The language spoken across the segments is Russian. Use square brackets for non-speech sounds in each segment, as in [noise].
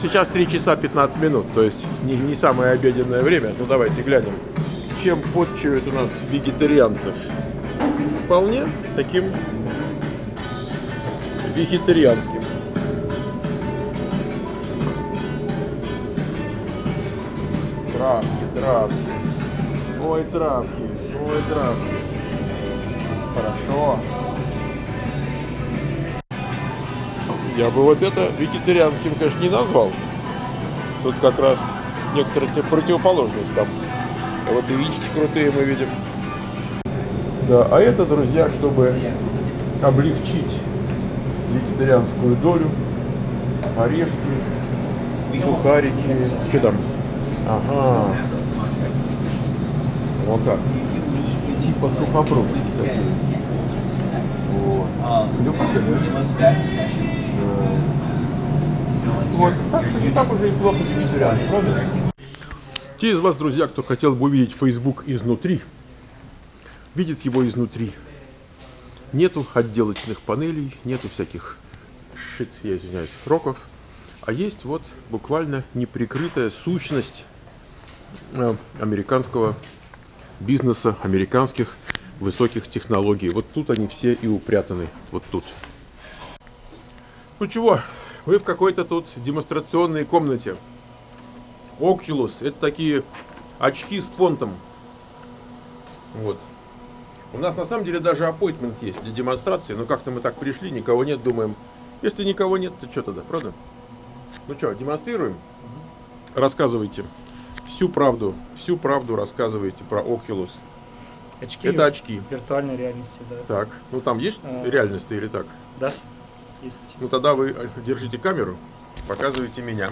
Сейчас 3 часа 15 минут, то есть не, не самое обеденное время. Ну давайте глянем, чем подчуют у нас вегетарианцев. Вполне таким вегетарианским. Травки, травки. Ой, травки, ой, травки. Хорошо. Я бы вот это вегетарианским, конечно, не назвал. Тут как раз некоторая противоположность там. Вот и яички крутые мы видим. Да, а это, друзья, чтобы облегчить вегетарианскую долю, орешки, сухарики. Что там? Ага. Вот так. Типа сухофруктики такие. Вот. Да? Вот, так уже и плохо вегетарианцы, правда? Те из вас, друзья, кто хотел бы увидеть Facebook изнутри, видит его изнутри. Нету отделочных панелей, нету всяких шит, я извиняюсь, роков, а есть вот буквально неприкрытая сущность э, американского бизнеса, американских высоких технологий. Вот тут они все и упрятаны, вот тут. Ну чего, вы в какой-то тут демонстрационной комнате. Oculus, это такие очки с понтом. Вот. У нас на самом деле даже appointment есть для демонстрации, но как-то мы так пришли, никого нет, думаем. Если никого нет, то что тогда, правда? Ну что, демонстрируем? Рассказывайте. Всю правду, всю правду рассказывайте про Oculus. Очки Это очки. виртуальной реальности, да. Так, ну там есть А. реальность или так? Да, есть. Ну тогда вы э, держите камеру, показывайте меня.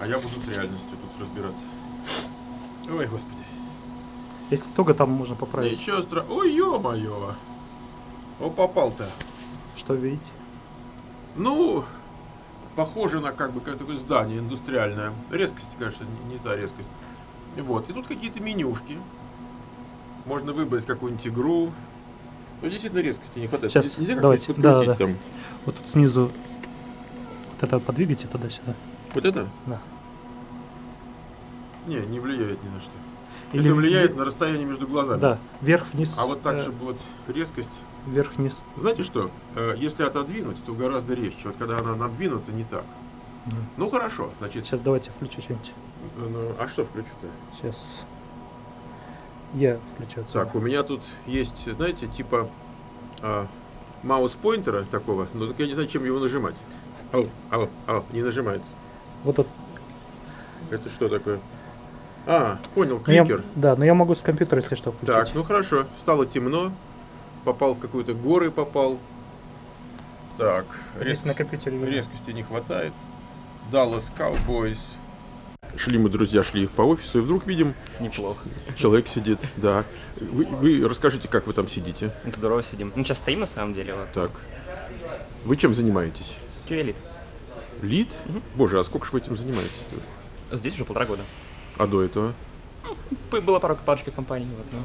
А я буду с реальностью тут разбираться. Ой, господи. Если туго, там можно поправить. Ничего страшного. Ой, ё-моё. О, попал-то. Что видите? Ну, похоже на как бы какое-то такое здание индустриальное. Резкость, конечно, не, не та резкость. Вот. И тут какие-то менюшки. Можно выбрать какую-нибудь игру. Ну, действительно, резкости не хватает. Щас, Здесь давайте. Да, да. там. Вот тут снизу вот это подвигайте туда-сюда. Вот это? Да. Не, не влияет ни на что. Или это влияет ве- на расстояние между глазами. Да, вверх-вниз. А вот так, э, чтобы вот резкость. Вверх-вниз. Знаете что? Э, Если отодвинуть, то гораздо резче. Вот когда она надвинута, не так. Мгм. Ну хорошо, значит. Сейчас давайте включу что-нибудь. э, ну, а что включу-то? Сейчас. Я включу отсюда. Так, у меня тут есть, знаете, типа а, маус-поинтера такого, но только я не знаю, чем его нажимать. Ау, ау, ау, не нажимается. Вот тут. Это что такое? А, понял, Ну, я- кликер. да, но я могу с компьютера, если что, включить. Так, ну хорошо, стало темно, попал в какую-то горы, попал. Так, Здесь резкость- на компьютере видно. резкости не хватает. Dallas Cowboys. Шли мы, друзья, шли по офису, и вдруг видим, Неплохо. человек сидит, да. Вы, вы расскажите, как вы там сидите. Ну, Здорово сидим. Ну, сейчас стоим на самом деле. Вот. Так. Вы чем занимаетесь? Кюэлит. Лид? Боже, а сколько же вы этим занимаетесь? Здесь уже полтора года. А до этого? П- Была пара, парочка компаний. Вот, ну.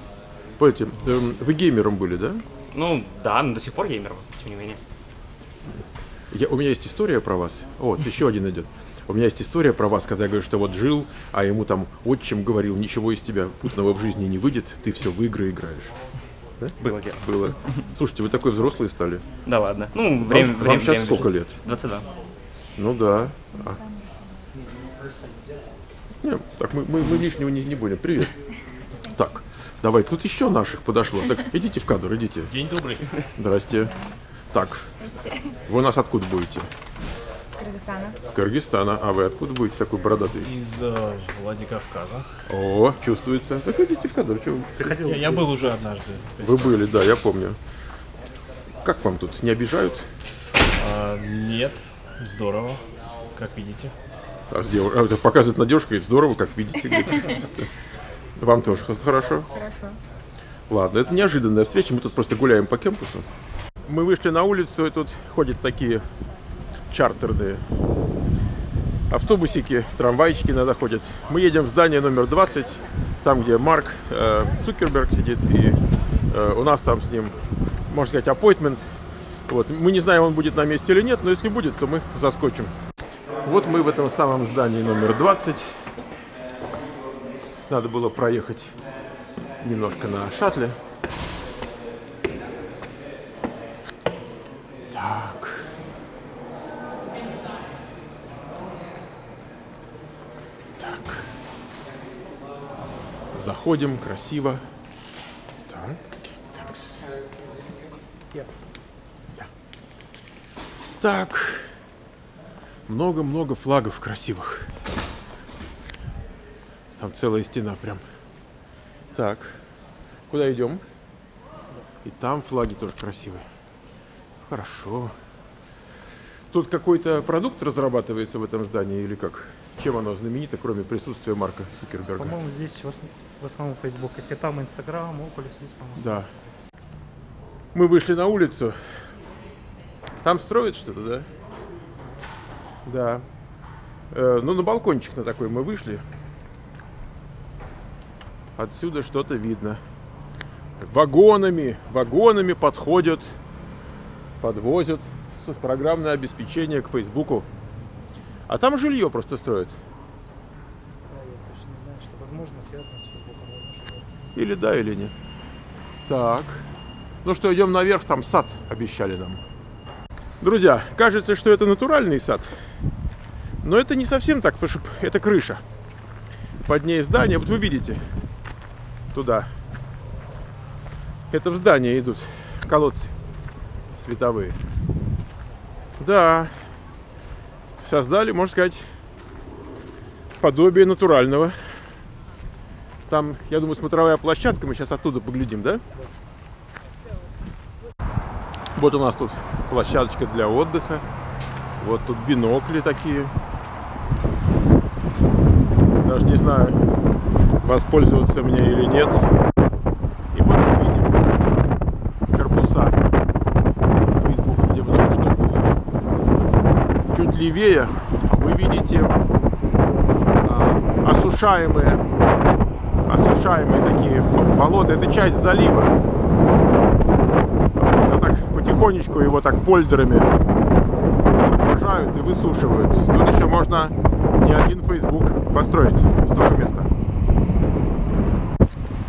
Пойте, эм, вы геймером были, да? ну, да, но до сих пор геймер, тем не менее. Я, у меня есть история про вас. Вот, еще один идет. У меня есть история про вас, когда я говорю, что вот жил, а ему там отчим говорил, ничего из тебя путного в жизни не выйдет, ты все в игры играешь. Было дело. Было. [laughs] Слушайте, вы такой взрослый стали. Да ладно. Ну, Вам, время, вам время, сейчас время сколько лет? 22. Ну да. А. Не, так мы, мы, мы лишнего не, не будем. Привет. Так, давай, тут еще наших подошло. Так, идите в кадр, идите. День добрый. Здрасте. Так, вы у нас откуда будете? Кыргызстана. Кыргызстана. А вы откуда будете такой бородатый? Из э, Владикавказа. О, чувствуется. Так идите в кадр. Вы? Я, я был уже однажды. Вы были, да, я помню. Как вам тут? Не обижают? а, нет, здорово, как видите. А, с дев- а, это показывает надежка, говорит, здорово, как видите. [laughs] Вам тоже хорошо? Хорошо. Ладно, это неожиданная встреча, мы тут просто гуляем по кампусу. Мы вышли на улицу, и тут ходят такие чартерные автобусики, трамвайчики иногда ходят. Мы едем в здание номер 20, там, где Марк э, Цукерберг сидит, и э, у нас там с ним, можно сказать, appointment. Вот. Мы не знаем, он будет на месте или нет, но если будет, то мы заскочим. Вот мы в этом самом здании номер 20. Надо было проехать немножко на шаттле. Заходим красиво. Так. такс. Так. Много-много флагов красивых. Там целая стена прям. Так. Куда идем? И там флаги тоже красивые. Хорошо. Тут какой-то продукт разрабатывается в этом здании или как? Чем оно знаменито, кроме присутствия Марка Сукерберга? По-моему, здесь в, ос- в основном Facebook. Если там Инстаграм, Oculus, здесь, по-моему. Да. Мы вышли на улицу. Там строят что-то, да? Да. Э, ну, на балкончик на такой мы вышли. Отсюда что-то видно. Вагонами, вагонами подходят, подвозят программное обеспечение к Фейсбуку. А там жилье просто строят. Да, я точно не знаю, что возможно связано с Facebook. Или да, или нет. Так. Ну что, идем наверх, там сад обещали нам. Друзья, кажется, что это натуральный сад. Но это не совсем так, потому что это крыша. Под ней здание, вот вы видите, туда. Это в здание идут колодцы световые. Да, создали, можно сказать, подобие натурального. Там, я думаю, смотровая площадка, мы сейчас оттуда поглядим, да? Вот у нас тут площадочка для отдыха. Вот тут бинокли такие. Даже не знаю, воспользоваться мне или нет. И вот мы видим корпуса Фейсбука, где мы только что были. Чуть левее вы видите а, осушаемые осушаемые такие болота. Это часть залива. Вот, а так потихонечку его так польдерами окружают и высушивают. Тут еще можно не один Facebook построить. Столько места.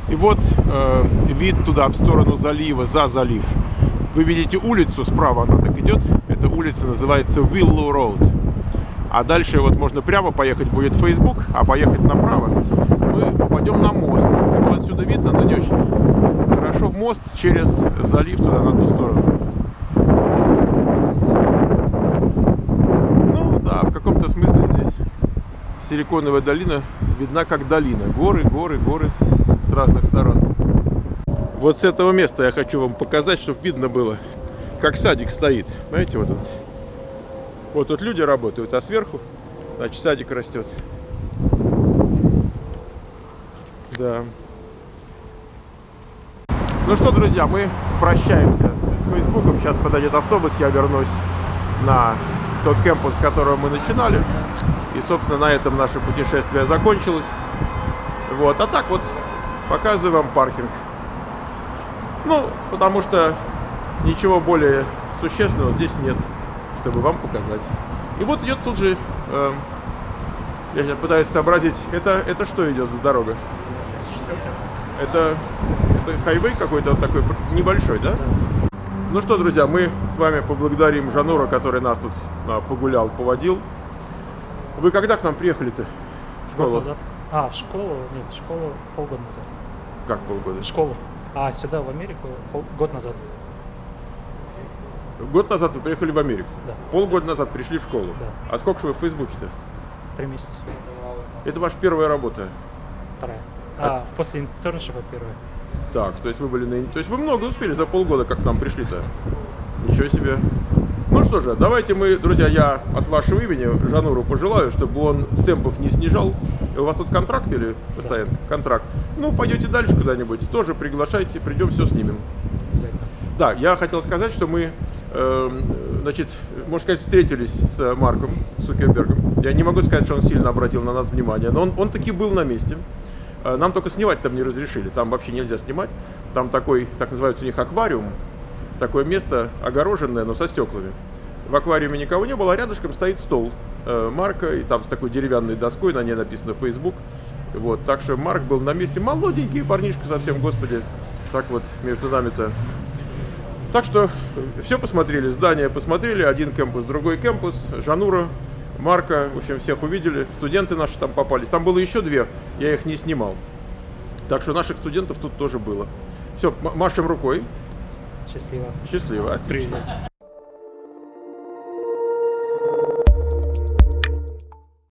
И вот э, вид туда, в сторону залива, за залив. Вы видите улицу справа, она так идет. Эта улица называется Willow Road. А дальше вот можно прямо поехать будет Facebook, а поехать направо мы попадем на мост. Его отсюда видно, но не очень хорошо. Мост через залив туда, на ту сторону. Ну да, в каком-то смысле здесь Силиконовая долина видна как долина. Горы, горы, горы с разных сторон. Вот с этого места я хочу вам показать, чтобы видно было, как садик стоит. Знаете, вот он. Вот тут люди работают, а сверху, значит, садик растет. Да. Ну что, друзья, мы прощаемся с Фейсбуком. Сейчас подойдет автобус, я вернусь на тот кампус, с которого мы начинали. И, собственно, на этом наше путешествие закончилось. Вот. А так вот, показываю вам паркинг. Ну, потому что ничего более существенного здесь нет, чтобы вам показать. И вот идет тут же, э, я сейчас пытаюсь сообразить, это, это что идет за дорога? Это, это хайвей какой-то вот такой небольшой, да? Ну что, друзья, мы с вами поблагодарим Жанура, который нас тут а, погулял, поводил. Вы когда к нам приехали-то? В Год школу? назад. А, в школу? Нет, в школу полгода назад. Как полгода? В школу. А сюда, в Америку, пол- год назад. Год назад вы приехали в Америку. Да. Полгода назад пришли в школу. Да. А сколько же вы в Фейсбуке-то? Три месяца. Это ваша первая работа. Вторая. А, после интерншипа первая. Так, то есть вы были на... То есть вы много успели за полгода, как к нам пришли-то. Ничего себе. Ну что же, давайте мы, друзья, я от вашего имени Жануру пожелаю, чтобы он темпов не снижал. У вас тут контракт или постоянно? Контракт. Ну, пойдете дальше куда-нибудь, тоже приглашайте, придем, все снимем. Обязательно. Да, я хотел сказать, что мы, значит, можно сказать, встретились с Марком Сукербергом. Я не могу сказать, что он сильно обратил на нас внимание, но он, он таки был на месте. Э, Нам только снимать там не разрешили, там вообще нельзя снимать. Там такой, так называется у них аквариум, такое место огороженное, но со стеклами. В аквариуме никого не было, а рядышком стоит стол э, Марка, и там с такой деревянной доской, на ней написано Facebook. Вот, так что Марк был на месте, молоденький парнишка совсем, господи, так вот между нами-то. Так что все посмотрели, здание посмотрели, один кемпус, другой кемпус, Жанура, Марка, в общем, всех увидели, студенты наши там попались. Там было еще две, я их не снимал. Так что наших студентов тут тоже было. Все, машем рукой. Счастливо. Счастливо, отлично. Привет.